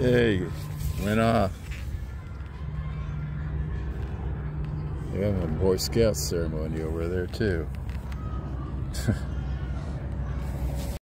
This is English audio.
There went off. They have a Boy Scout ceremony over there too.